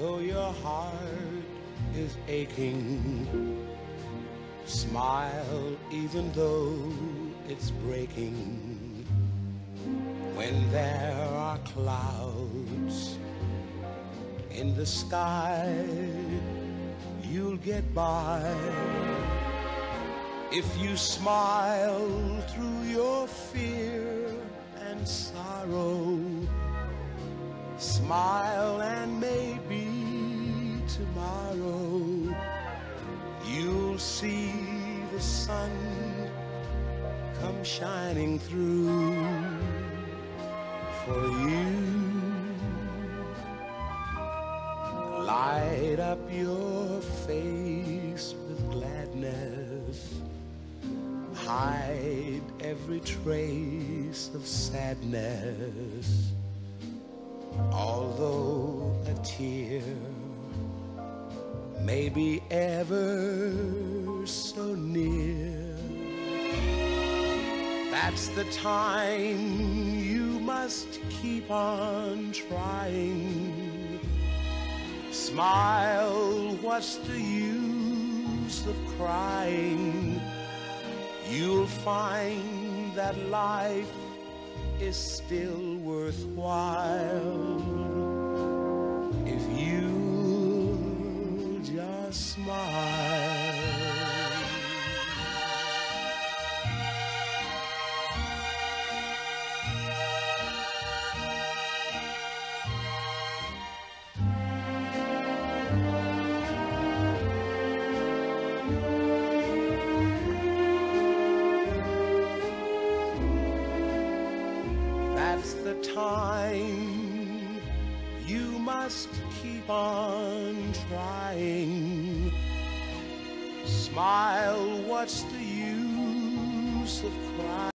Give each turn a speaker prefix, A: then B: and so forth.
A: your heart is aching. Smile even though it's breaking. When there are clouds in the sky, you'll get by. If you smile through your fear and sorrow, smile tomorrow you'll see the sun come shining through for you. Light up your face with gladness. Hide every trace of sadness. Although a tear may be ever so near, that's the time you must keep on trying. Smile, what's the use of crying? You'll find that life is still worthwhile smile. That's the time must keep on trying. Smile, what's the use of crying?